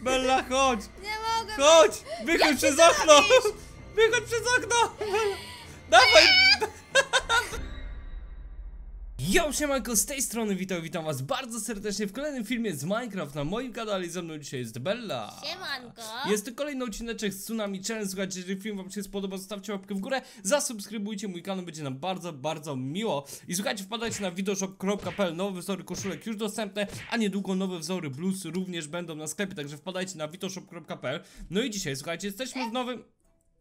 Bella, chodź! Nie mogę! Chodź! Wychodź Jak przez okno! Wychodź przez okno! Bella, Dawaj! Yo, siemanko, z tej strony witam, witam was bardzo serdecznie w kolejnym filmie z Minecraft na moim kanale, ze mną dzisiaj jest Bella Siemanko! Jest to kolejny odcineczek z Tsunami Challenge, słuchajcie, jeżeli film wam się spodoba, zostawcie łapkę w górę, zasubskrybujcie mój kanał, będzie nam bardzo, bardzo miło I słuchajcie, wpadajcie na videoshop.pl, nowe wzory koszulek już dostępne, a niedługo nowe wzory blues również będą na sklepie, także wpadajcie na videoshop.pl No i dzisiaj, słuchajcie, jesteśmy w nowym...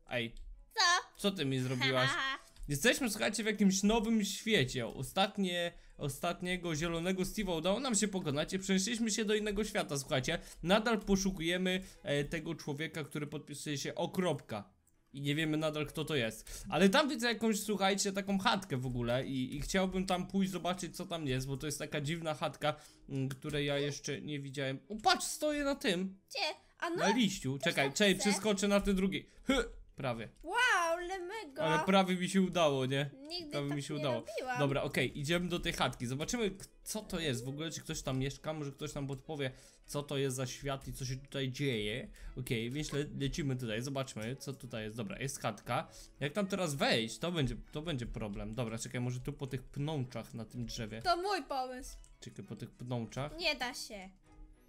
Ej, Co? co ty mi zrobiłaś? Jesteśmy, słuchajcie, w jakimś nowym świecie. Ostatnie, ostatniego zielonego Steve'a udało nam się pokonać i przenieśliśmy się do innego świata, słuchajcie. Nadal poszukujemy e, tego człowieka, który podpisuje się okropka. I nie wiemy nadal kto to jest. Ale tam widzę jakąś, słuchajcie, taką chatkę w ogóle i, i chciałbym tam pójść zobaczyć co tam jest, bo to jest taka dziwna chatka, m, której ja jeszcze nie widziałem. O, patrz, stoję na tym, Gdzie? A no? na liściu. Czekaj, czekaj, przeskoczę na ten drugi. Hy, prawie. Wow, ale mega! Ale prawie mi się udało, nie? Nigdy Prawie tak mi się nie udało. robiłam. Dobra, okej, idziemy do tej chatki. Zobaczymy, co to jest. W ogóle, czy ktoś tam mieszka, może ktoś nam podpowie, co to jest za świat i co się tutaj dzieje. Okej, więc le lecimy tutaj, zobaczmy, co tutaj jest. Dobra, jest chatka. Jak tam teraz wejść, to będzie, to będzie problem. Dobra, czekaj, może tu po tych pnączach na tym drzewie. To mój pomysł. Czekaj, po tych pnączach. Nie da się.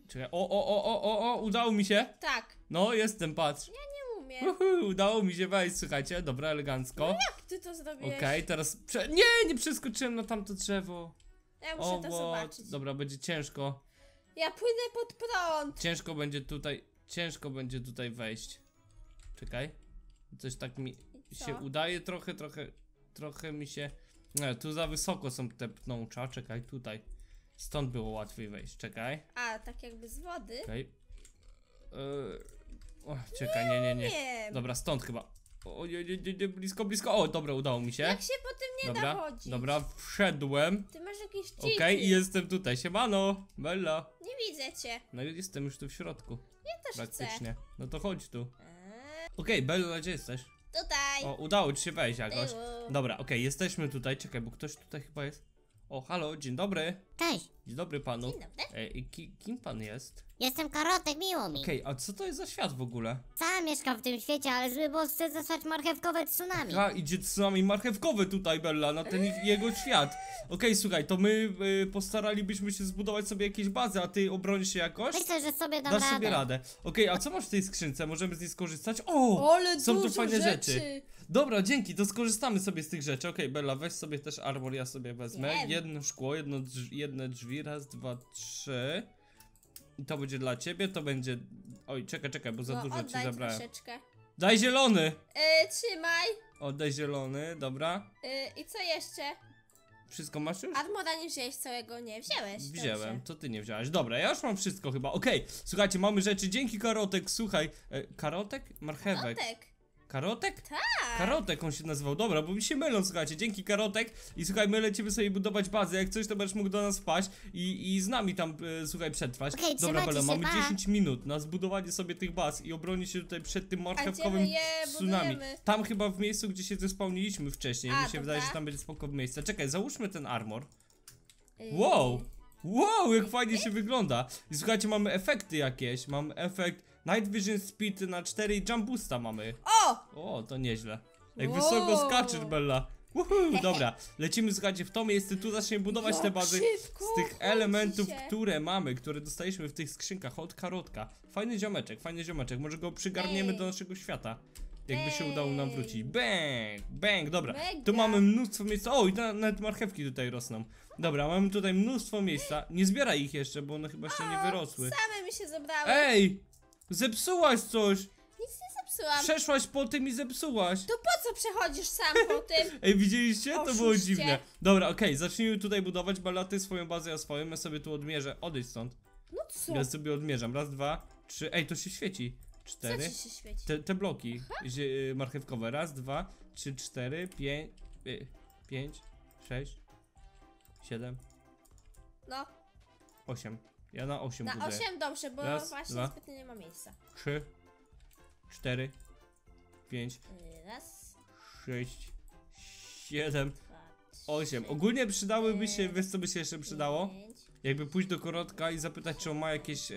Czekaj, o, o, o, o, o, o, udało mi się. Tak, No, jestem, patrz. nie umiem. Uhu, udało mi się wejść, słuchajcie, dobra, elegancko. Jak ty to zrobiłeś? Okej, teraz prze... Nie, nie przeskoczyłem na tamto drzewo. Ja muszę O, to bo... zobaczyć. Dobra, będzie ciężko. Ja płynę pod prąd. Ciężko będzie tutaj. Ciężko będzie tutaj wejść. Czekaj. Coś tak mi co? się udaje trochę, trochę. Trochę mi się. Nie, tu za wysoko są te pnącza. Czekaj, tutaj. Stąd było łatwiej wejść. Czekaj. A, tak jakby z wody? Okej. Yy... O, czekaj, nie, nie, nie. Dobra, stąd chyba. O, nie, nie, nie, nie, blisko, blisko. O, dobra, udało mi się. Jak się po tym nie Dobra, da chodzić? dobra, wszedłem. Ty masz jakieś Okej, cheaty. i jestem tutaj. Siemano, Bella. Nie widzę cię. No i jestem już tu w środku. Ja też chcę. Praktycznie. No to chodź tu. Eee, Okej, Bella, gdzie jesteś? tutaj. O, udało ci się wejść jakoś. Dobra, okej, jesteśmy tutaj. Czekaj, bo ktoś tutaj chyba jest. O, halo, dzień dobry. Cześć, Dzień dobry panu. Dzień dobry. E, i ki, kim pan jest? jestem Karotek, miło mi. Okej, a co to jest za świat w ogóle? Sam mieszkam w tym świecie, ale zły boss chce zasłać marchewkowe tsunami. A, idzie tsunami marchewkowy tutaj, Bella, na ten ich, jego świat. Okej, słuchaj, to my y, postaralibyśmy się zbudować sobie jakieś bazy, a ty obronisz się jakoś? Myślę, że sobie dam Dasz radę. sobie radę. Okej, a co masz w tej skrzynce? Możemy z niej skorzystać? O! Ale Są tu dużo fajne rzeczy. Dobra, dzięki, to skorzystamy sobie z tych rzeczy. Okej, Bella, weź sobie też armor, ja sobie wezmę. Wiem. Jedno szkło, jedno drz jedne drzwi, raz, dwa, trzy. I to będzie dla ciebie, to będzie... Oj, czekaj, czekaj, bo za no, dużo ci zabrałem. troszeczkę. Daj zielony! Yy, trzymaj. Oddaj zielony, dobra. Yy, I co jeszcze? Wszystko masz już? Armora nie wziąłeś całego, nie wziąłeś. Wziąłem, Dobrze. to ty nie wziąłeś. Dobra, ja już mam wszystko chyba. Okej, słuchajcie, mamy rzeczy. Dzięki karotek, słuchaj. E, karotek? Marchewek. Notek. Karotek? Tak. Karotek on się nazywał, dobra, bo mi się mylą, słuchajcie, dzięki Karotek i słuchaj, my lecimy sobie budować bazę, jak coś to będziesz mógł do nas wpaść i, i z nami tam, e, słuchaj, przetrwać. Okej, dobra, trzymajcie się, mamy pa. 10 minut na zbudowanie sobie tych baz i obronić się tutaj przed tym gdzie marchewkowym my je tsunami. budujemy? Tam chyba w miejscu, gdzie się zespełniliśmy wcześniej, A, mi się wydaje, że tam będzie spoko miejsce. Czekaj, załóżmy ten armor. Yy, Wow! Wow, jak fajnie się wygląda. I słuchajcie, mamy efekty jakieś. Mam efekt Night Vision Speed na 4 i Jump Boosta mamy. O! O, to nieźle. Jak Wow. wysoko skaczesz, Bella. Uhu, dobra, lecimy, słuchajcie, w to miejsce, tu zaczniemy budować Jak te bazy z tych elementów, się. które mamy, które dostaliśmy w tych skrzynkach od Karotka. Fajny ziomeczek, fajny ziomeczek, może go przygarniemy Ej. do naszego świata. Jakby się udało nam wrócić. Bang, bang, dobra. Mega. Tu mamy mnóstwo miejsca. O, i na- nawet marchewki tutaj rosną. Dobra, mamy tutaj mnóstwo miejsca. Nie zbieraj ich jeszcze, bo one chyba jeszcze nie wyrosły. Same mi się zebrały. Ej! Zepsułaś coś! Nic nie zepsułam. Przeszłaś po tym i zepsułaś. To po co przechodzisz sam po tym? Ej, widzieliście? To było Oszuście. dziwne. Dobra, okej, zacznijmy tutaj budować balaty swoją bazę, ja swoją. Ja sobie tu odmierzę. Odejdź stąd. No co? Ja sobie odmierzam. Raz, dwa, trzy. Ej, to się świeci. Co Cztery. ci się świeci? Te, te bloki zie- y, marchewkowe. Raz, dwa, trzy, cztery, pięć, y, pięć, sześć, siedem, No, osiem. Ja na osiem na buduję. 8 dobrze, bo Raz, właśnie dwa. zbytnio nie ma miejsca. Trzy, cztery, pięć, Raz, sześć, siedem, dwa, trzy. 8. Ogólnie przydałyby się, wiesz co by się jeszcze przydało? Pięć. Jakby pójść do korodka i zapytać, czy on ma jakieś e,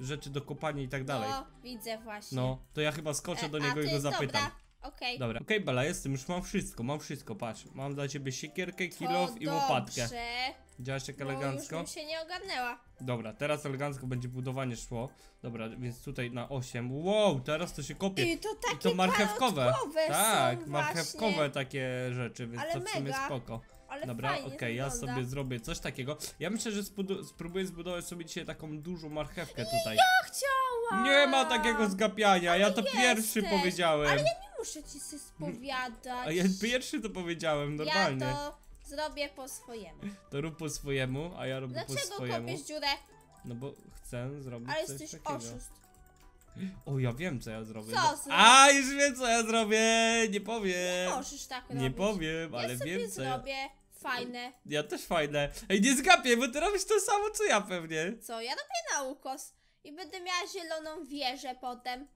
rzeczy do kopania i tak dalej. No, widzę właśnie. No, to ja chyba skoczę E, do a niego i ty- go zapytam. Dobra, okej. Dobra, okej Bela, jestem, już mam wszystko, mam wszystko, patrz. Mam dla ciebie siekierkę, kilof i łopatkę. Dobrze. Działaś jak Bo już elegancko? bym się nie ogarnęła. Dobra, teraz elegancko będzie budowanie szło. Dobra, więc tutaj na 8. Wow, teraz to się kopie. I to I takie to marchewkowe. Tak, marchewkowe właśnie. takie rzeczy, więc Ale to w sumie mega. spoko. Ale Dobra, okej, ja wygląda. sobie zrobię coś takiego. Ja myślę, że spróbuję zbudować sobie dzisiaj taką dużą marchewkę tutaj. Chciałam! Nie ma takiego zgapiania, ja to pierwszy jesteś. powiedziałem. Ale ja nie muszę ci się spowiadać. A ja pierwszy to powiedziałem, normalnie. Ja to zrobię po swojemu. To rób po swojemu, a ja robię po Dlaczego swojemu. kopiesz dziurę? No bo chcę zrobić Ale coś jesteś takiego. oszust. O, ja wiem co ja zrobię. Co No- zrobisz? A, już wiem co ja zrobię! Nie powiem! Możesz tak Nie robić. powiem, ale ja wiem co ja... zrobię fajne. Ja też fajne. Ej, nie zgapię, bo ty robisz to samo co ja pewnie. Co? Ja robię na ukos. I będę miała zieloną wieżę potem.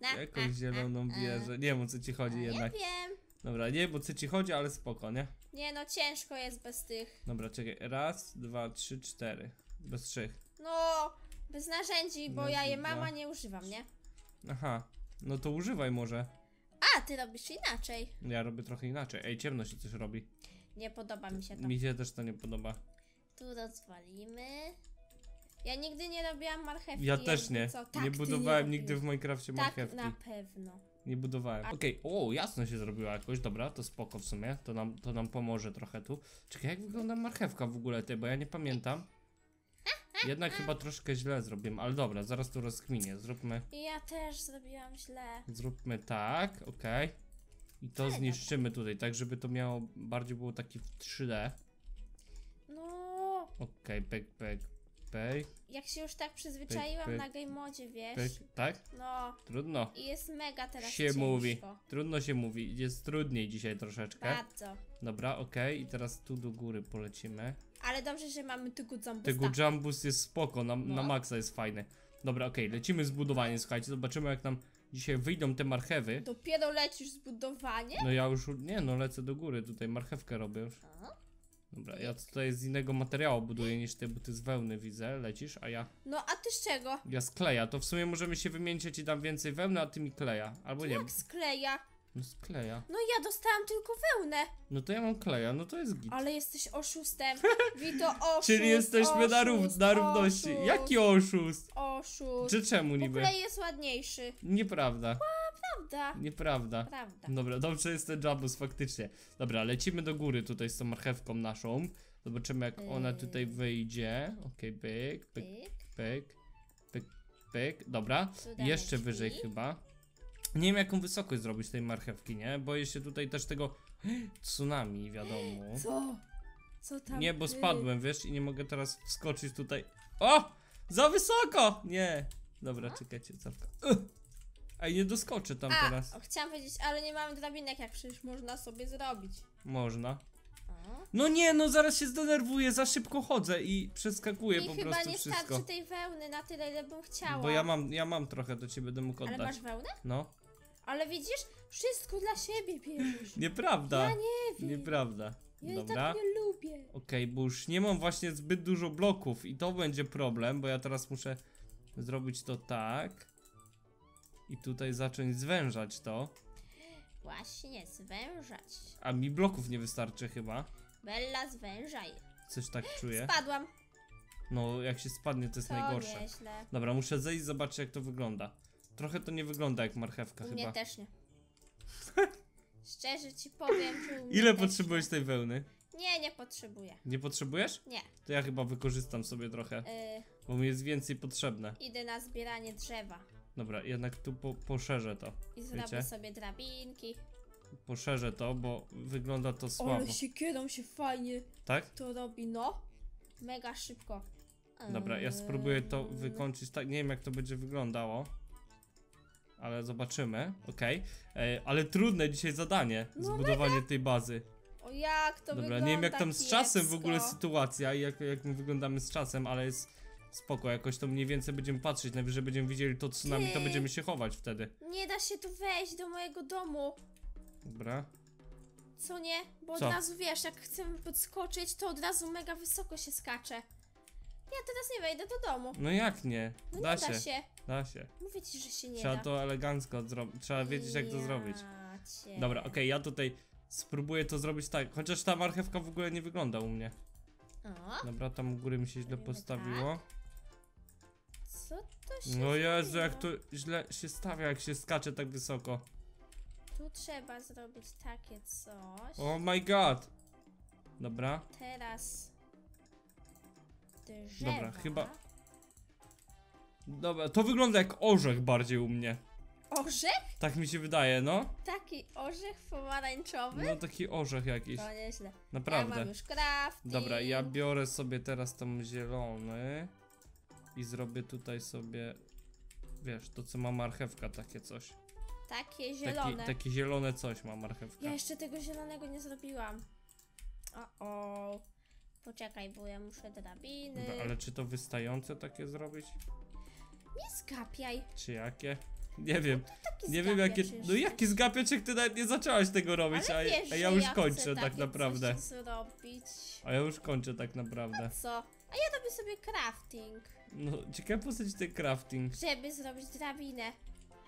Na, a, Jakąś zieloną a, a. wieżę. Nie wiem o co ci chodzi Nie jednak. wiem. Dobra, nie wiem o co ci chodzi, ale spoko, nie? Nie no, ciężko jest bez tych. Dobra, czekaj. Raz, dwa, trzy, cztery. Bez trzech. No, bez narzędzi, bo ja je mama nie używam, nie? Aha. No to używaj może. A, ty robisz inaczej. Ja robię trochę inaczej. Ej, ciemno się coś robi. Nie podoba mi się to. Mi się też to nie podoba. Tu rozwalimy. Ja nigdy nie robiłam marchewki. Ja też jakby nie. Co? Tak, nie ty budowałem nigdy w Minecrafcie Tak, marchewki. na pewno. Nie budowałem. Okej, o, jasno się zrobiła jakoś, dobra, to spoko w sumie, to nam, to nam pomoże trochę tu. Czekaj, jak wygląda marchewka w ogóle, ty, bo ja nie pamiętam. Jednak chyba troszkę źle zrobiłem, ale dobra, zaraz to rozkminię. Zróbmy, ja też zrobiłam źle. zróbmy tak, okej. I to Ale zniszczymy tutaj, tak żeby to miało, bardziej było taki w 3D. No, Okej, pek, pek, pek, jak się już tak przyzwyczaiłam pyk, na game modzie, wiesz? pek, tak? No, Trudno. i jest mega teraz Się ciężko. mówi. Trudno się mówi, jest trudniej dzisiaj troszeczkę. Bardzo. Dobra, okej, i teraz tu do góry polecimy. Ale dobrze, że mamy tylko zambusta. Tego Jambus jest spoko, na, na No. maksa jest fajny. Dobra, okej, lecimy z budowaniem, słuchajcie, zobaczymy jak nam dzisiaj wyjdą te marchewy. Dopiero lecisz z budowanie? No ja już, nie no, lecę do góry, tutaj marchewkę robię już. Dobra, ja tutaj z innego materiału buduję niż ty, bo ty z wełny widzę, lecisz, a ja, No, a ty z czego? ja z kleja. To w sumie możemy się wymienić, ja ci dam więcej wełny, a ty mi kleja. Albo nie, Jak skleja? no z kleja. No ja dostałam tylko wełnę. No to ja mam kleja, no to jest git. Ale jesteś oszustem. Wito, oszust. Czyli jesteśmy na, rów, oszust, na równości. oszust, Jaki oszust? Oszust. Czy czemu niby? ogóle jest ładniejszy. Nieprawda, Prawda. Nieprawda. Prawda. Dobra, dobrze jest ten Jambus, faktycznie. Dobra, lecimy do góry tutaj z tą marchewką naszą. Zobaczymy jak ona tutaj wyjdzie. Okej, pyk, pyk, Pyk. pyk, pyk, pyk. Dobra, jeszcze wyżej chyba. Nie wiem jaką wysokość zrobić tej marchewki, nie? Boję się tutaj też tego tsunami, wiadomo. Co? Co tam? Nie, bo spadłem, wiesz, i nie mogę teraz wskoczyć tutaj. O! Za wysoko! Nie. Dobra, czekajcie, cofka. Ej, nie doskoczę tam A, teraz. o, chciałam powiedzieć, ale nie mamy drabinek, jak przecież można sobie zrobić. Można. O. No nie, no zaraz się zdenerwuję, za szybko chodzę i przeskakuję Mi po chyba prostu nie wszystko. starczy tej wełny na tyle, ile bym chciała. Bo ja mam, ja mam trochę, to ci będę mógł Ale oddać. masz wełnę? No. Ale widzisz, wszystko dla siebie bierzesz. Nieprawda. Ja nie wiem. Nieprawda. Ja i Dobra. tak nie lubię. Okej, bo już nie mam właśnie zbyt dużo bloków i to będzie problem, bo ja teraz muszę zrobić to tak. I tutaj zacząć zwężać to. Właśnie, zwężać. A mi bloków nie wystarczy chyba. Bella, zwężaj. Coś tak czuję. Spadłam. No, jak się spadnie, to jest To najgorsze. nieźle. Dobra, muszę zejść i zobaczyć jak to wygląda. Trochę to nie wygląda jak marchewka chyba. mnie też nie. Szczerze ci powiem, mnie Ile potrzebujesz tej wełny? Nie, nie potrzebuję. Nie potrzebujesz? Nie. To ja chyba wykorzystam sobie trochę, Y, bo mi jest więcej potrzebne. idę na zbieranie drzewa. Dobra, jednak tu po, poszerzę to. I zrobię Wiecie? sobie drabinki. Poszerzę to, bo wygląda to słabo. Ale siekierą się fajnie Tak? to robi, no. Mega szybko. Dobra, ja spróbuję to wykończyć tak. Nie wiem jak to będzie wyglądało. Ale zobaczymy. Okej. E, Ale trudne dzisiaj zadanie. No Zbudowanie tej bazy. O jak to Dobra, wygląda nie wiem jak tam z czasem w ogóle sytuacja i jak, jak my wyglądamy z czasem, ale jest spoko, jakoś to mniej więcej będziemy patrzeć, najwyżej będziemy widzieli to tsunami, to Ty. będziemy się chować wtedy. Nie da się tu wejść do mojego domu. Dobra. Co nie? Bo Co? od razu wiesz, jak chcemy podskoczyć, to od razu mega wysoko się skacze. Ja teraz nie wejdę do domu. No jak nie? No Da nie da się, się. da się. Mówię ci, że się nie Trzeba da. to elegancko zrobić, trzeba wiedzieć jak to Ja zrobić. cię. Dobra, okej, ja tutaj spróbuję to zrobić tak, chociaż ta marchewka w ogóle nie wygląda u mnie. O, Dobra, tam u góry mi się źle Robimy postawiło. Co to się No Jezu, jak to źle się stawia, jak się skacze tak wysoko. Tu trzeba zrobić takie coś. Oh my god. Dobra, Teraz drzewa. Dobra, chyba- dobra, to wygląda jak orzech bardziej u mnie. Orzech? Tak mi się wydaje, no. Taki orzech pomarańczowy? No taki orzech jakiś, To nieźle. Ja naprawdę. mam już crafting. Dobra, ja biorę sobie teraz tam zielony i zrobię tutaj sobie, wiesz, to co ma marchewka, takie coś. Takie Taki, zielone. takie zielone coś ma marchewka. Ja jeszcze tego zielonego nie zrobiłam. O, o. Poczekaj, bo ja muszę drabiny. Dobra, ale czy to wystające takie zrobić? Nie skapiaj. Czy jakie? Nie wiem, Taki nie wiem jakie, zgapiacz no jaki zgapiaczek ty nawet nie zaczęłaś tego robić, a, wiesz, a ja już ja kończę tak naprawdę. Coś zrobić. A ja już kończę tak naprawdę. A co? A ja robię sobie crafting, No, ciekawe po co ci ten crafting. żeby zrobić drabinę.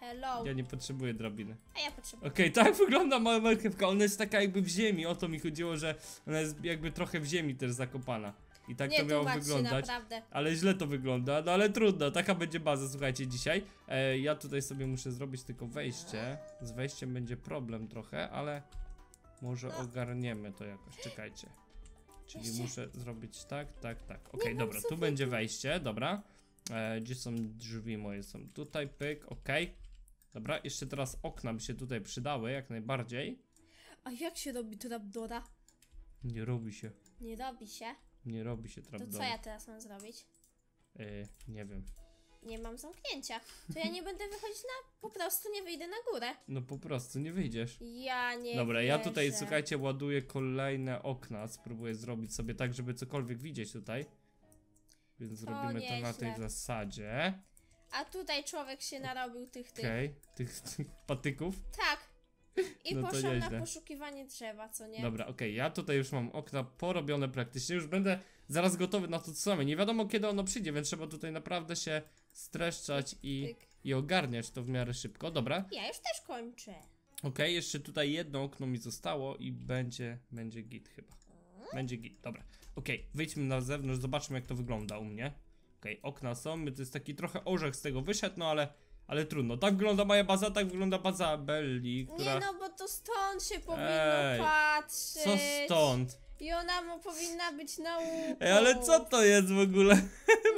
Hello. Ja nie potrzebuję drabiny. A ja potrzebuję. Okej, tak wygląda mała marchewka. Ona jest taka jakby w ziemi. O to mi chodziło, że ona jest jakby trochę w ziemi też zakopana. I tak nie to miało tłumacz się wyglądać. naprawdę. Ale źle to wygląda, no ale trudno, taka będzie baza, słuchajcie, dzisiaj. E, ja tutaj sobie muszę zrobić tylko wejście. Z wejściem będzie problem trochę, ale może No. ogarniemy to jakoś, czekajcie. Czyli Jeszcze- muszę zrobić tak, tak, tak. Okej, mam dobra, tu będzie wejście, dobra. E, gdzie są drzwi moje? Są tutaj, pyk, okej. Dobra, jeszcze teraz okna by się tutaj przydały, jak najbardziej. A jak się robi trapdora? Nie robi się, Nie robi się. nie robi się To trapdoor. co ja teraz mam zrobić? E, nie wiem. Nie mam zamknięcia. To ja nie będę wychodzić na... Po prostu nie wyjdę na górę. No po prostu nie wyjdziesz. Ja nie Dobra, ja tutaj, słuchajcie, ładuję kolejne okna. Spróbuję zrobić sobie tak, żeby cokolwiek widzieć tutaj. Więc zrobimy to na tej zasadzie. A tutaj człowiek się narobił tych tych. Okej, tych, tych patyków. Tak. I No to poszłam na nieźle. poszukiwanie drzewa, co nie? Dobra, okej, ja tutaj już mam okna porobione praktycznie. Już będę zaraz gotowy na to co same. Nie wiadomo kiedy ono przyjdzie, więc trzeba tutaj naprawdę się streszczać i, Tyk. i ogarniać to w miarę szybko. Dobra, Ja już też kończę. okej, jeszcze tutaj jedno okno mi zostało i będzie, będzie git chyba. Będzie git, dobra. Okej, wyjdźmy na zewnątrz, zobaczmy jak to wygląda u mnie. Okej, okna są, to jest taki trochę orzech z tego wyszedł, no ale, ale trudno. Tak wygląda moja baza, tak wygląda baza Belli, która... Nie no, bo to stąd się powinno Ej, patrzeć. Co stąd? I ona mu powinna być na łuku. Ej, ale co to jest w ogóle?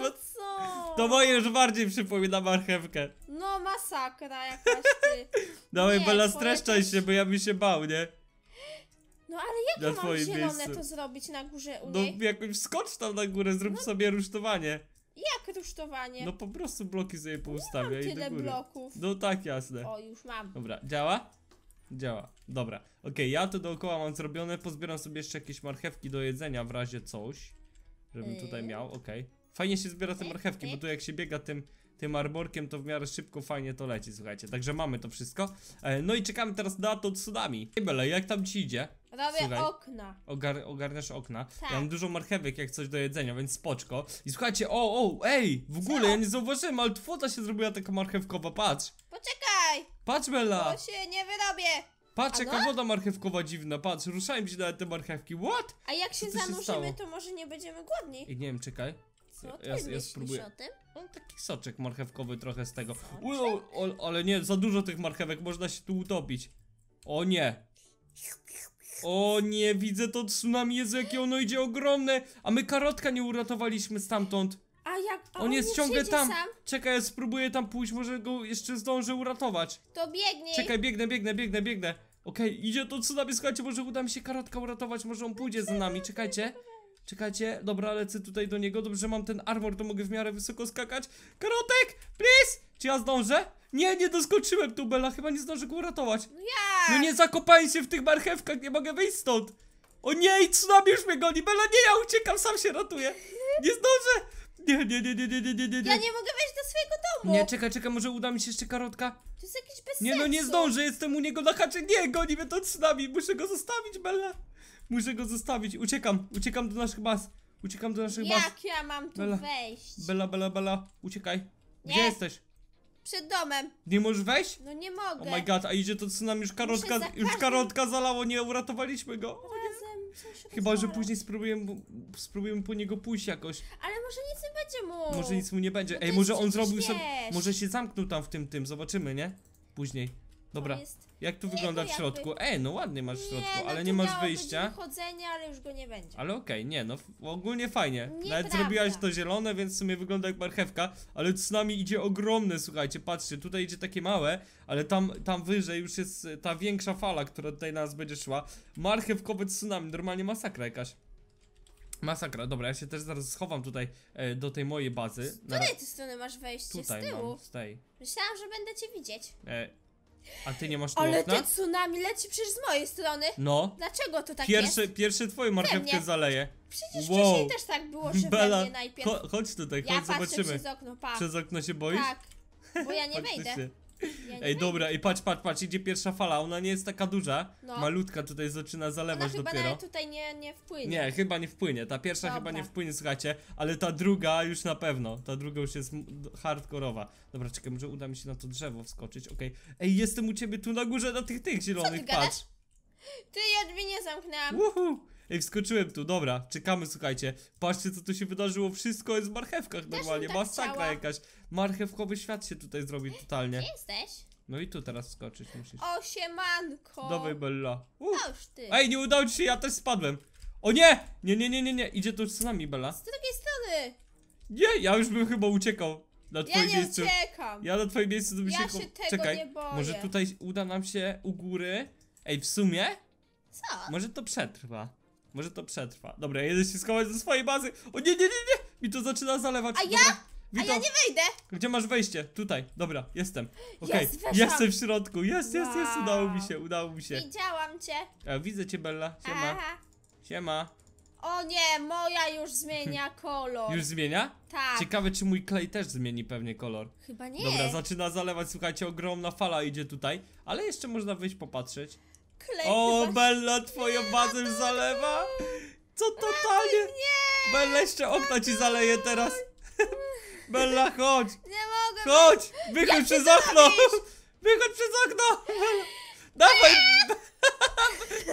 No co? To moje już bardziej przypomina marchewkę. No masakra jakaś ty. Dawaj, Nie, Bela, streszczaj się, bo ja mi się bał, nie? No ale jak Na ja mam twoim zielone miejscu. to zrobić na górze u No niej? jakoś skocz tam na górę, zrób sobie rusztowanie. Jak rusztowanie? No po prostu bloki sobie poustawiaj i do Tyle góry. bloków. No tak, jasne. O, już mam. Dobra, działa? Działa. Dobra. Okej, ja to dookoła mam zrobione. Pozbieram sobie jeszcze jakieś marchewki do jedzenia w razie coś. Żebym tutaj miał, okej. Fajnie się zbiera te marchewki, bo tu jak się biega tym, tym arborkiem, to w miarę szybko, fajnie to leci, słuchajcie. Także mamy to wszystko. E, no i czekamy teraz na to tsunami. Ej, Bele, jak tam ci idzie? Robię Słuchaj. okna. Ogar ogarniasz okna. Tak. Ja mam dużo marchewek jak coś do jedzenia, więc spoczko. I słuchajcie, o, o, ej, w ogóle ja nie zauważyłem, ale twota się zrobiła taka marchewkowa, patrz. Poczekaj, Patrz, Bella. bo się nie wyrobię. Patrz, jaka woda marchewkowa dziwna, patrz, ruszają się nawet te marchewki, what? A jak się zanurzymy, to może nie będziemy głodni. I nie wiem, czekaj. Co Ja- ty ja- ja spróbuję. o tym? No, taki soczek marchewkowy trochę z tego. Uj, o, o, ale nie, za dużo tych marchewek, można się tu utopić. O nie. O nie, widzę to tsunami, Jezu, jakie ono idzie ogromne, a my karotka nie uratowaliśmy stamtąd. Jak a On jest nie ciągle tam. Sam, Czekaj, ja spróbuję tam pójść, może go jeszcze zdążę uratować. to biegnie. Czekaj, biegnę, biegnę, biegnę, biegnę. Okej, idzie to tsunami, słuchajcie, może uda mi się karotka uratować, może on pójdzie za nami, czekajcie. Czekajcie, dobra, lecę tutaj do niego, dobrze, że mam ten armor, to mogę w miarę wysoko skakać. Karotek, please! Czy ja zdążę? Nie, nie doskoczyłem tu, Bela, chyba nie zdążę go uratować. No jak? No nie zakopaj się w tych marchewkach, nie mogę wyjść stąd. O nie, i tsunami już mnie goni, Bela, nie, ja uciekam, sam się ratuję. Nie zdążę, Nie, nie, nie, nie, nie, nie, nie, nie. Ja nie mogę wejść do swojego domu. Nie, czekaj, czekaj, może uda mi się jeszcze karotka? To jest jakiś bez Nie, no nie zdążę, jestem u niego na chacie. Nie, goni mnie to tsunami. Muszę go zostawić, Bella. Muszę go zostawić. Uciekam, uciekam do naszych baz. Uciekam do naszych baz. Jak ja mam tu Bela. wejść? Bella, Bella, Bella, uciekaj. Gdzie Nie. jesteś? Przed domem. Nie możesz wejść? No nie mogę. Oh my god, a idzie to tsunami, już karotka, za już każdym- karotka zalało, nie uratowaliśmy go. Razem coś Chyba, że później spróbujemy, spróbujemy po niego pójść jakoś. Ale może nic nie będzie mu. Może nic mu nie będzie. No to Ej, jest może on przecież zrobił sobie, wiesz. może się zamknął tam w tym, tym, zobaczymy, nie? Później. Dobra, jest- jak tu Nie, wygląda no w środku? jakby- Ej, no ładnie masz w środku, nie, no ale tu nie masz wyjścia. Być wychodzenie, ale już go nie będzie. Ale okej, nie, no ogólnie fajnie. Nawet Nieprawda. zrobiłaś to zielone, więc w sumie wygląda jak marchewka, ale tsunami idzie ogromne, słuchajcie, patrzcie, tutaj idzie takie małe, ale tam, tam wyżej już jest e, ta większa fala, która tutaj na nas będzie szła. Marchewkowe tsunami, normalnie masakra jakaś. Masakra, dobra, ja się też zaraz schowam tutaj e, do tej mojej bazy. Z której ty strony masz wejście? tutaj z tyłu. mam, z tej. Myślałam, że będę cię widzieć. E, a ty nie masz tu Ale okna? te tsunami leci przecież z mojej strony. No. Dlaczego to tak Pierwsze, jest? pierwsze twoją marchewkę mnie. zaleje. Przecież Wow. wcześniej też tak było, że we Bela, mnie najpierw. cho- chodź tutaj, ja chodź, patrzę zobaczymy. przez okno, pa. Przez okno się boisz? Tak. Bo ja nie wejdę. Faktycznie. Ja Ej, dobra, i patrz, patrz, patrz, idzie pierwsza fala, ona nie jest taka duża, No. malutka tutaj zaczyna Ona zalewać chyba dopiero. nawet tutaj nie, nie wpłynie. Nie, chyba nie wpłynie, ta pierwsza Dobra. chyba nie wpłynie, słuchajcie, ale ta druga już na pewno, ta druga już jest m- hardkorowa. Dobra, czekaj, może uda mi się na to drzewo wskoczyć, okej. Ej, jestem u ciebie tu na górze, na tych, tych zielonych, gadasz? patrz. Ty, ja drzwi nie zamknęłam. Uhu. Ej, wskoczyłem tu, dobra, czekamy, słuchajcie. Patrzcie, co tu się wydarzyło, wszystko jest w marchewkach normalnie, tak masakra chciała. jakaś. Marchewkowy świat się tutaj zrobi totalnie. Gdzie jesteś? No i tu teraz skoczyć musisz. O, siemanko. Dawaj, Bella. Uh. Ty. Ej, nie udało ci się, ja też spadłem. O nie! Nie, nie, nie, nie, nie, idzie tu z nami, Bella. Z drugiej strony. Nie, ja już bym chyba uciekał na Ja twoim nie miejscu. uciekam. Ja na twoim miejscu to bym Ja się... tego Czekaj, nie boję. może tutaj uda nam się u góry... Ej, w sumie? Co? Może to przetrwa. Może to przetrwa. Dobra, jedę się schować ze swojej bazy. O nie, nie, nie, nie! Mi to zaczyna zalewać. A ja? Dobra, A ja nie wejdę. Gdzie masz wejście? Tutaj. Dobra, jestem. Okej, Jest, weszłam. jestem w środku. Jest, jest, jest. Udało mi się, udało mi się. Widziałam cię. E, widzę cię, Bella. Siema. Aha. Siema. O nie, moja już zmienia kolor. Już zmienia? Tak. Ciekawe, czy mój klej też zmieni pewnie kolor. Chyba nie. Dobra, zaczyna zalewać, słuchajcie, ogromna fala idzie tutaj, ale jeszcze można wyjść popatrzeć. Klej O, chyba... Bella, twoją bazę już zalewa! Co totalnie? Bella, jeszcze okna ci zaleje teraz. Bella, chodź! Nie mogę. Chodź! Wychodź Jak ty przez to okno! robisz? Wychodź przez okno! Bella, Dawaj!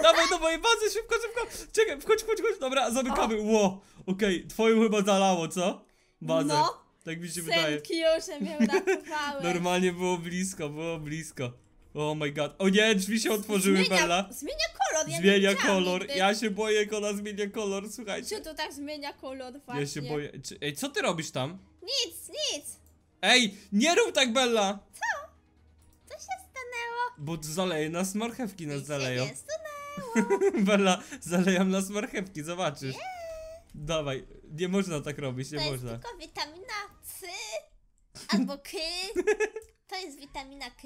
Dawaj do mojej bazy, szybko, szybko! Czekaj, wchodź, wchodź, wchodź. Dobra, zamykamy. Ło! Okej, twoją chyba zalało, co? Bazę. No. Tak mi się wydaje. Już mnie uratowały. Normalnie było blisko, było blisko. Oh my god. O nie, drzwi się otworzyły, Bella. Zmienia. Ja Zmienia kolor. Nigdy. Ja się boję, jak ona zmienia kolor, słuchajcie. Czy to tak zmienia kolor właśnie? Ja się boję. Czy, ej, co ty robisz tam? Nic, nic. Ej, nie rób tak, Bella! Co się stanęło? Bo zaleje nas marchewki, nas Nic się zaleją. nie stanęło. Bella, zalejam nas marchewki, zobaczysz. Dawaj, nie można tak robić, nie To jest można. tylko witamina C albo K. To jest witamina K.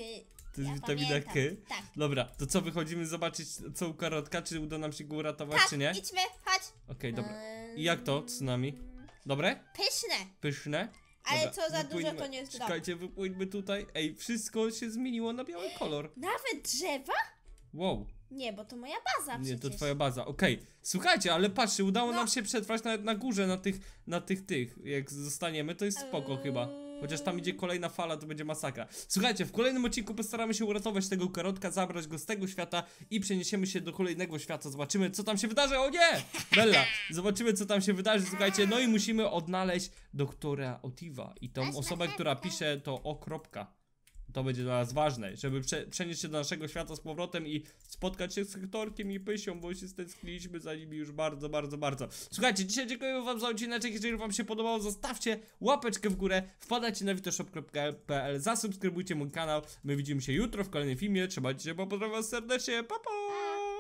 To jest ja witamina. K? Tak. Dobra, to co, wychodzimy zobaczyć co u karotka, czy uda nam się go uratować, Tak, czy nie? idźmy, chodź. Okej, dobra. I jak to, tsunami? Dobre? Pyszne. Pyszne? Ale Dobra, co za dużo, wypłyńmy. to nie jest. Czekajcie, wypłyńmy tutaj. Ej, wszystko się zmieniło na biały kolor. Nawet drzewa? Wow, Nie, bo to moja baza nie, przecież. to twoja baza. Okej, słuchajcie, ale patrzcie, udało No. nam się przetrwać nawet na górze, na tych, na tych, tych. Jak zostaniemy, to jest spoko Eee. chyba. Chociaż tam idzie kolejna fala, to będzie masakra. Słuchajcie, w kolejnym odcinku postaramy się uratować tego karotka, zabrać go z tego świata i przeniesiemy się do kolejnego świata. Zobaczymy, co tam się wydarzy. O nie! Bella, zobaczymy, co tam się wydarzy. Słuchajcie, no i musimy odnaleźć doktora Otiva i tą osobę, która pisze to o kropka. To będzie dla nas ważne, żeby prze przenieść się do naszego świata z powrotem i spotkać się z Hektorkiem i Pysią, bo się stęskniliśmy za nimi już bardzo, bardzo, bardzo. Słuchajcie, dzisiaj dziękuję wam za odcinek, jeżeli wam się podobało, zostawcie łapeczkę w górę, wpadajcie na witoshop.pl, zasubskrybujcie mój kanał, my widzimy się jutro w kolejnym filmie, trzymajcie się, bo pozdrawiam was serdecznie, pa pa!